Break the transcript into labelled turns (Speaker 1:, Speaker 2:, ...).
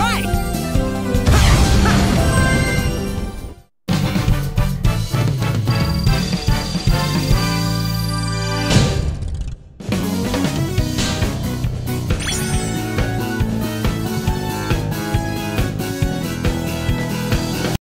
Speaker 1: Right.